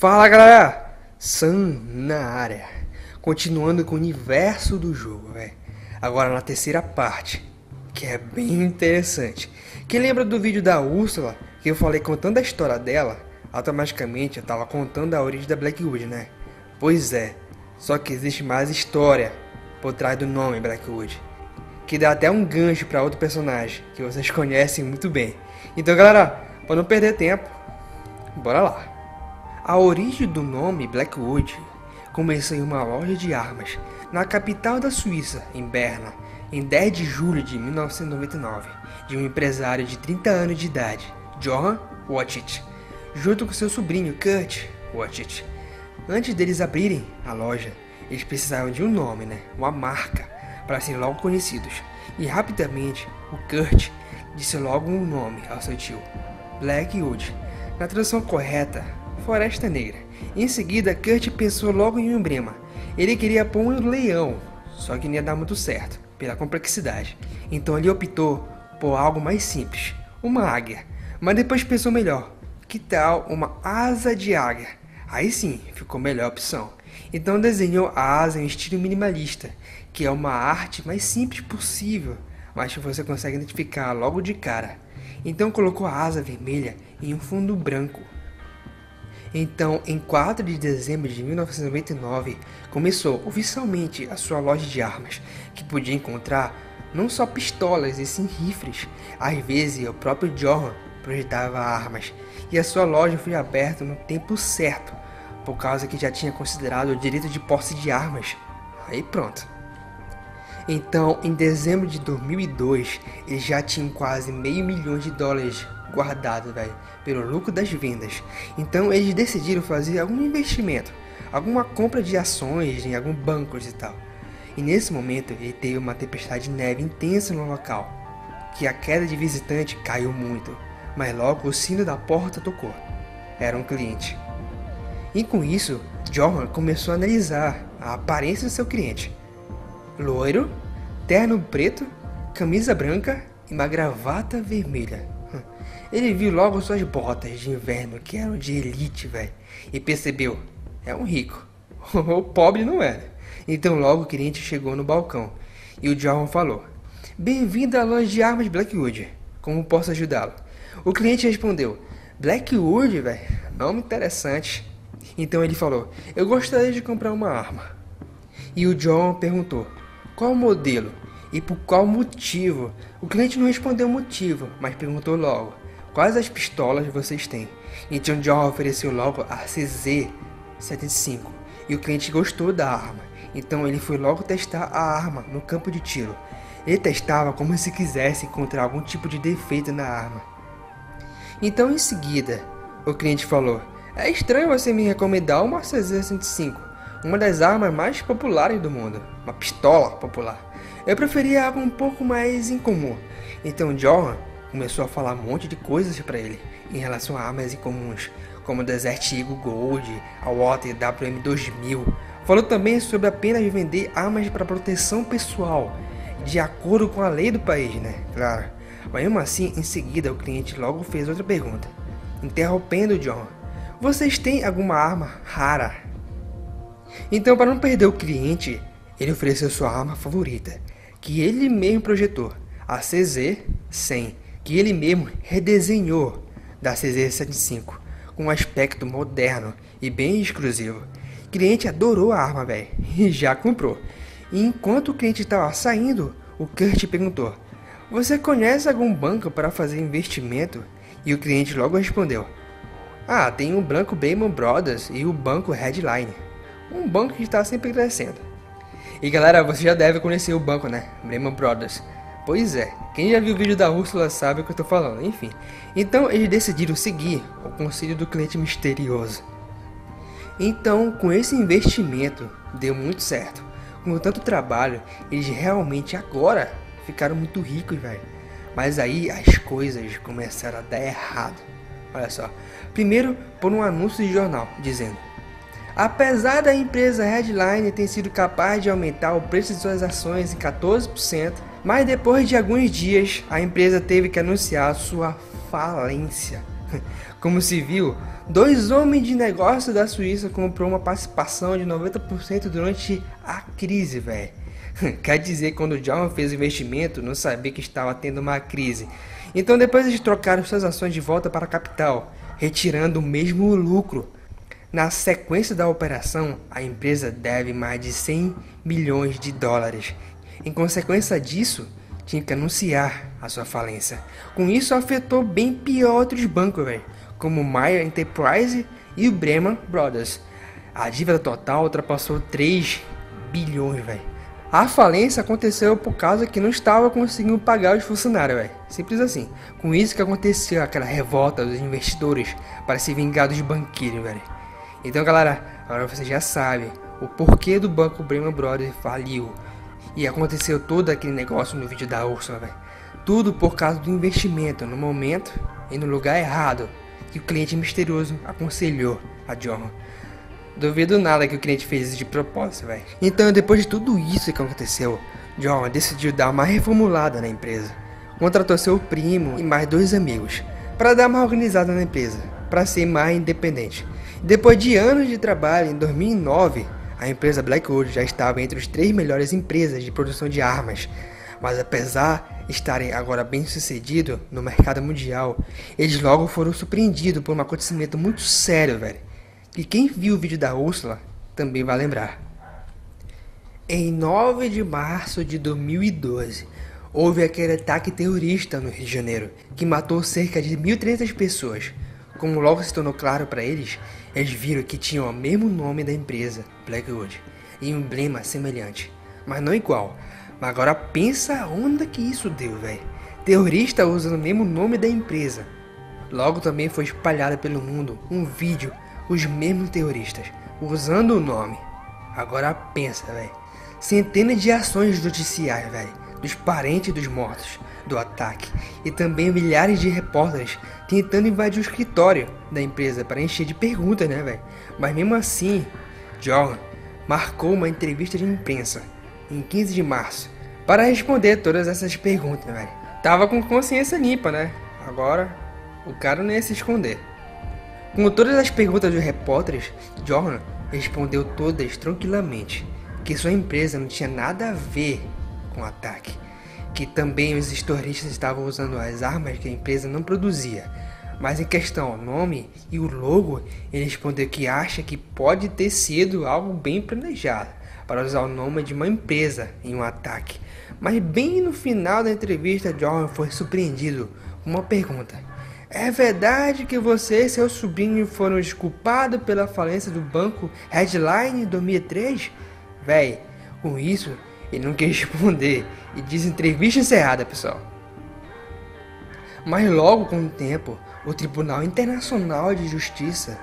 Fala galera, Sam na área, continuando com o universo do jogo, velho. Agora na terceira parte, que é bem interessante. Quem lembra do vídeo da Úrsula, que eu falei contando a história dela, automaticamente eu tava contando a origem da Blackwood, né? Pois é, só que existe mais história por trás do nome Blackwood, que dá até um gancho para outro personagem que vocês conhecem muito bem. Então galera, para não perder tempo, bora lá. A origem do nome Blackwood começou em uma loja de armas na capital da Suíça, em Berna, em 10 de julho de 1999, de um empresário de 30 anos de idade, Johann Watchit, junto com seu sobrinho Kurt Watchit. Antes deles abrirem a loja, eles precisavam de um nome, né? uma marca, para serem logo conhecidos. E rapidamente, o Kurt disse logo um nome ao seu tio, Blackwood. Na tradução correta, Floresta Negra. Em seguida, Kurt pensou logo em um emblema. Ele queria pôr um leão, só que não ia dar muito certo, pela complexidade. Então ele optou por algo mais simples, uma águia. Mas depois pensou melhor, que tal uma asa de águia? Aí sim, ficou melhor a opção. Então desenhou a asa em estilo minimalista, que é uma arte mais simples possível, mas que você consegue identificar logo de cara. Então colocou a asa vermelha em um fundo branco. Então, em 4 de dezembro de 1999, começou oficialmente a sua loja de armas, que podia encontrar não só pistolas e sim rifles. Às vezes, o próprio Johan projetava armas, e a sua loja foi aberta no tempo certo, por causa que já tinha considerado o direito de posse de armas. Aí pronto. Então, em dezembro de 2002, eles já tinham quase meio milhão de dólares guardado, velho, pelo lucro das vendas. Então eles decidiram fazer algum investimento, alguma compra de ações em alguns bancos e tal. E nesse momento ele teve uma tempestade de neve intensa no local, que a queda de visitante caiu muito, mas logo o sino da porta tocou. Era um cliente. E com isso, Johan começou a analisar a aparência do seu cliente. Loiro, terno preto, camisa branca e uma gravata vermelha. Ele viu logo suas botas de inverno, que eram de elite, velho, e percebeu: é um rico. o pobre não era. Então logo o cliente chegou no balcão e o John falou: Bem-vindo à loja de armas Blackwood. Como posso ajudá-lo? O cliente respondeu: Blackwood, velho, nome interessante. Então ele falou: Eu gostaria de comprar uma arma. E o John perguntou: Qual modelo? E por qual motivo? O cliente não respondeu o motivo, mas perguntou logo: Quais as pistolas vocês têm? Então John ofereceu logo a CZ-75 e o cliente gostou da arma, então ele foi logo testar a arma no campo de tiro. Ele testava como se quisesse encontrar algum tipo de defeito na arma. Então em seguida, o cliente falou: É estranho você me recomendar uma CZ-105, uma das armas mais populares do mundo, uma pistola popular. Eu preferia algo um pouco mais incomum. Então Johan começou a falar um monte de coisas para ele em relação a armas incomuns, como Desert Eagle Gold, a Water WM2000. Falou também sobre apenas vender armas para proteção pessoal, de acordo com a lei do país, né? Claro. Mas mesmo assim, em seguida, o cliente logo fez outra pergunta, interrompendo John. Vocês têm alguma arma rara? Então, para não perder o cliente, ele ofereceu sua arma favorita, que ele mesmo projetou, a CZ-100 que ele mesmo redesenhou da CZ75 com um aspecto moderno e bem exclusivo. O cliente adorou a arma, velho, e já comprou. E enquanto o cliente estava saindo, o Kurt perguntou: Você conhece algum banco para fazer investimento? E o cliente logo respondeu: Ah, tem o Banco Bayman Brothers e o Banco Headline, um banco que está sempre crescendo. E galera, você já deve conhecer o banco, né? Bayman Brothers. Pois é, quem já viu o vídeo da Úrsula sabe o que eu tô falando, enfim. Então eles decidiram seguir o conselho do cliente misterioso. Então, com esse investimento, deu muito certo. Com tanto trabalho, eles realmente agora ficaram muito ricos, velho. Mas aí as coisas começaram a dar errado. Olha só. Primeiro, por um anúncio de jornal dizendo: Apesar da empresa Headline ter sido capaz de aumentar o preço de suas ações em 14%, mas depois de alguns dias, a empresa teve que anunciar sua falência. Como se viu, dois homens de negócio da Suíça comprou uma participação de 90% durante a crise, velho. Quer dizer, quando o John fez o investimento, não sabia que estava tendo uma crise. Então depois eles trocaram suas ações de volta para a capital, retirando o mesmo lucro. Na sequência da operação, a empresa deve mais de 100 milhões de dólares. Em consequência disso, tinha que anunciar a sua falência. Com isso, afetou bem pior outros bancos, velho, como Maya Enterprise e o Bremen Brothers. A dívida total ultrapassou 3 bilhões, velho. A falência aconteceu por causa que não estava conseguindo pagar os funcionários, velho. Simples assim. Com isso que aconteceu aquela revolta dos investidores para se vingar dos banqueiros, velho. Então, galera, agora você já sabe o porquê do banco Bremen Brothers faliu. E aconteceu todo aquele negócio no vídeo da Ursula, velho. Tudo por causa do investimento no momento e no lugar errado que o cliente misterioso aconselhou a John. Duvido nada que o cliente fez isso de propósito, velho. Então, depois de tudo isso que aconteceu, John decidiu dar uma reformulada na empresa. Contratou seu primo e mais dois amigos para dar uma organizada na empresa, para ser mais independente. Depois de anos de trabalho, em 2009, a empresa Blackwood já estava entre as três melhores empresas de produção de armas. Mas apesar de estarem agora bem sucedidos no mercado mundial, eles logo foram surpreendidos por um acontecimento muito sério, velho. E quem viu o vídeo da Úrsula também vai lembrar. Em 9 de março de 2012, houve aquele ataque terrorista no Rio de Janeiro, que matou cerca de 1.300 pessoas. Como logo se tornou claro para eles, eles viram que tinham o mesmo nome da empresa, Blackwood, e um emblema semelhante, mas não igual. Mas agora pensa a onda que isso deu, velho. Terrorista usando o mesmo nome da empresa. Logo também foi espalhado pelo mundo um vídeo com os mesmos terroristas usando o nome. Agora pensa, velho. Centenas de ações judiciais, velho, dos parentes dos mortos do ataque e também milhares de repórteres tentando invadir o escritório da empresa para encher de perguntas, né, velho? Mas mesmo assim, John marcou uma entrevista de imprensa em 15 de março para responder todas essas perguntas, velho. Tava com consciência limpa, né? Agora o cara não ia se esconder. Com todas as perguntas dos repórteres, John respondeu todas tranquilamente que sua empresa não tinha nada a ver com o ataque que também os historistas estavam usando as armas que a empresa não produzia. Mas em questão ao nome e o logo, ele respondeu que acha que pode ter sido algo bem planejado para usar o nome de uma empresa em um ataque. Mas bem no final da entrevista, John foi surpreendido com uma pergunta. É verdade que você e seu sobrinho foram desculpados pela falência do banco Headline em 2003? Véi, com isso, ele não quis responder e diz entrevista encerrada, pessoal. Mas logo com o tempo, o Tribunal Internacional de Justiça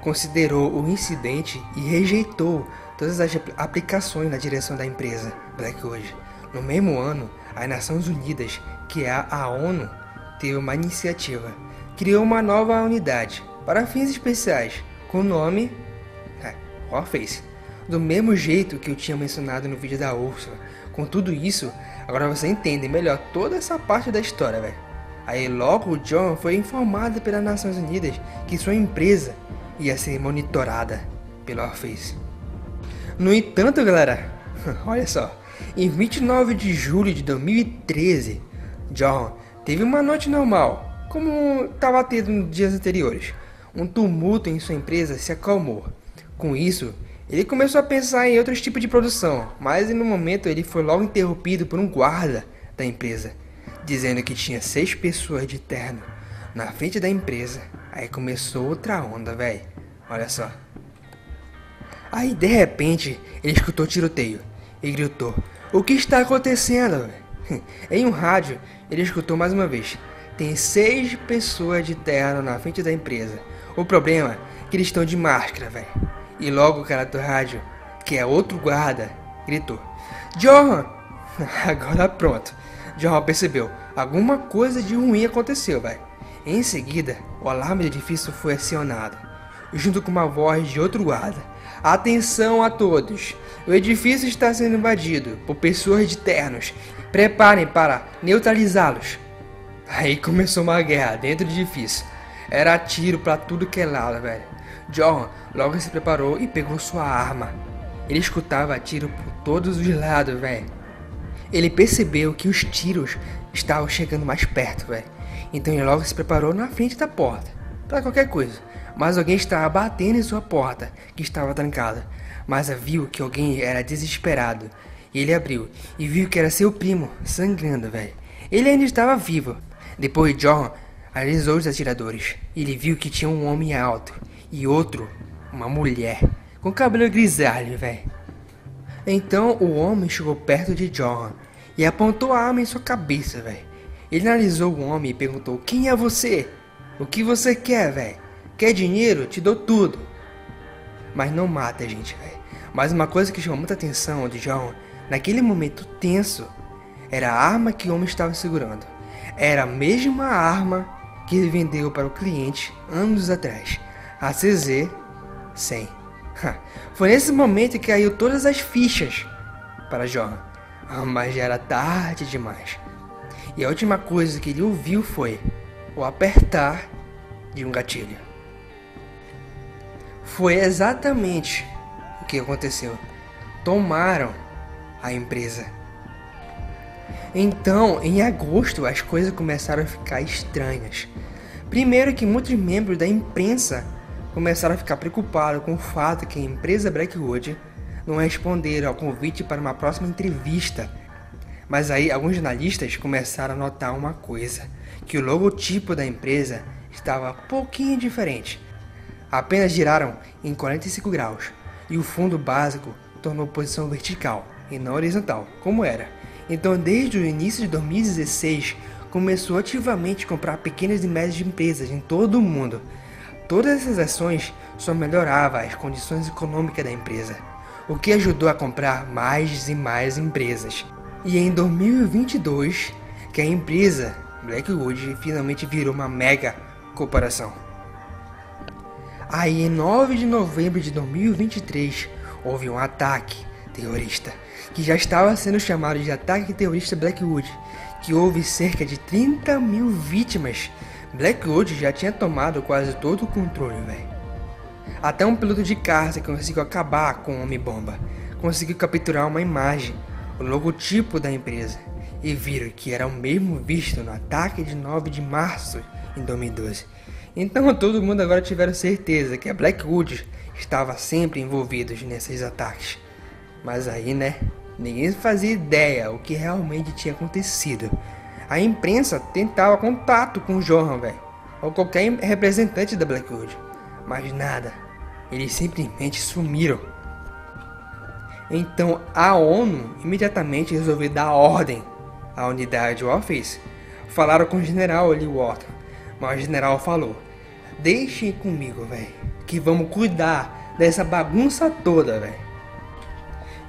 considerou o incidente e rejeitou todas as aplicações na direção da empresa Blackwood. No mesmo ano, as Nações Unidas, que é a ONU, teve uma iniciativa. Criou uma nova unidade para fins especiais, com o nome é, Warface do mesmo jeito que eu tinha mencionado no vídeo da Úrsula. Com tudo isso, agora você entende melhor toda essa parte da história, velho. Aí logo o John foi informado pelas Nações Unidas que sua empresa ia ser monitorada pelo Orpheus. No entanto, galera, olha só, em 29 de julho de 2013, John teve uma noite normal, como estava tendo nos dias anteriores. Um tumulto em sua empresa se acalmou. Com isso, ele começou a pensar em outros tipos de produção, mas no momento ele foi logo interrompido por um guarda da empresa, dizendo que tinha seis pessoas de terno na frente da empresa. Aí começou outra onda, velho. Olha só. Aí de repente ele escutou tiroteio e gritou: O que está acontecendo? em um rádio ele escutou mais uma vez: Tem seis pessoas de terno na frente da empresa. O problema é que eles estão de máscara, velho. E logo o cara do rádio, que é outro guarda, gritou: Johan! Agora pronto. Johan percebeu, alguma coisa de ruim aconteceu, velho. Em seguida, o alarme do edifício foi acionado, junto com uma voz de outro guarda. Atenção a todos! O edifício está sendo invadido por pessoas de ternos. Preparem para neutralizá-los. Aí começou uma guerra dentro do edifício. Era tiro para tudo que é lado, velho. John logo se preparou e pegou sua arma. Ele escutava tiro por todos os lados, velho. Ele percebeu que os tiros estavam chegando mais perto, velho. Então ele logo se preparou na frente da porta, para qualquer coisa. Mas alguém estava batendo em sua porta, que estava trancada. Mas viu que alguém era desesperado. E ele abriu e viu que era seu primo, sangrando, velho. Ele ainda estava vivo. Depois John analisou os atiradores. Ele viu que tinha um homem alto e outro, uma mulher, com cabelo grisalho, velho. Então o homem chegou perto de John e apontou a arma em sua cabeça, velho. Ele analisou o homem e perguntou: Quem é você? O que você quer, velho? Quer dinheiro? Te dou tudo. Mas não mata a gente, velho. Mas uma coisa que chamou muita atenção de John, naquele momento tenso, era a arma que o homem estava segurando. Era a mesma arma que ele vendeu para o cliente anos atrás, a CZ 100. Foi nesse momento que caiu todas as fichas para John. Ah, mas já era tarde demais. E a última coisa que ele ouviu foi o apertar de um gatilho. Foi exatamente o que aconteceu. Tomaram a empresa. Então, em agosto, as coisas começaram a ficar estranhas. Primeiro que muitos membros da imprensa começaram a ficar preocupados com o fato que a empresa Blackwood não responderam ao convite para uma próxima entrevista. Mas aí alguns jornalistas começaram a notar uma coisa, que o logotipo da empresa estava pouquinho diferente. Apenas giraram em 45 graus e o fundo básico tornou posição vertical e não horizontal, como era. Então, desde o início de 2016, começou ativamente a comprar pequenas e médias empresas em todo o mundo. Todas essas ações só melhoravam as condições econômicas da empresa o que ajudou a comprar mais e mais empresas. E em 2022, que a empresa Blackwood finalmente virou uma mega corporação. Aí, em 9 de novembro de 2023, houve um ataque terrorista, que já estava sendo chamado de ataque terrorista Blackwood, que houve cerca de 30 mil vítimas. Blackwood já tinha tomado quase todo o controle, velho. Até um piloto de caça conseguiu acabar com o Homem-Bomba. Conseguiu capturar uma imagem, o logotipo da empresa, e viram que era o mesmo visto no ataque de 9 de março em 2012. Então todo mundo agora tiveram certeza que a Blackwood estava sempre envolvida nesses ataques. Mas aí, né, ninguém fazia ideia o que realmente tinha acontecido. A imprensa tentava contato com o Johan, velho, ou qualquer representante da Blackwood mas nada. Eles simplesmente sumiram. Então a ONU imediatamente resolveu dar ordem à unidade Office. Falaram com o general ali, Walton. Mas o general falou: Deixem comigo, velho, que vamos cuidar dessa bagunça toda, velho.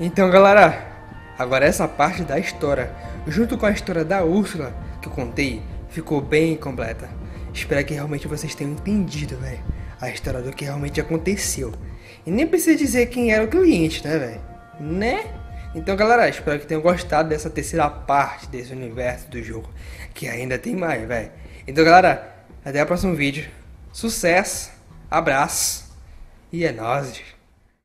Então, galera, agora essa parte da história, junto com a história da Úrsula que eu contei, ficou bem completa. Espero que realmente vocês tenham entendido, velho a história do que realmente aconteceu. E nem precisa dizer quem era o cliente, né, velho? Né? Então, galera, espero que tenham gostado dessa terceira parte desse universo do jogo. Que ainda tem mais, velho. Então, galera, até o próximo vídeo. Sucesso, abraço e é nóis.